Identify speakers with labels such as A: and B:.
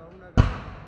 A: Fa una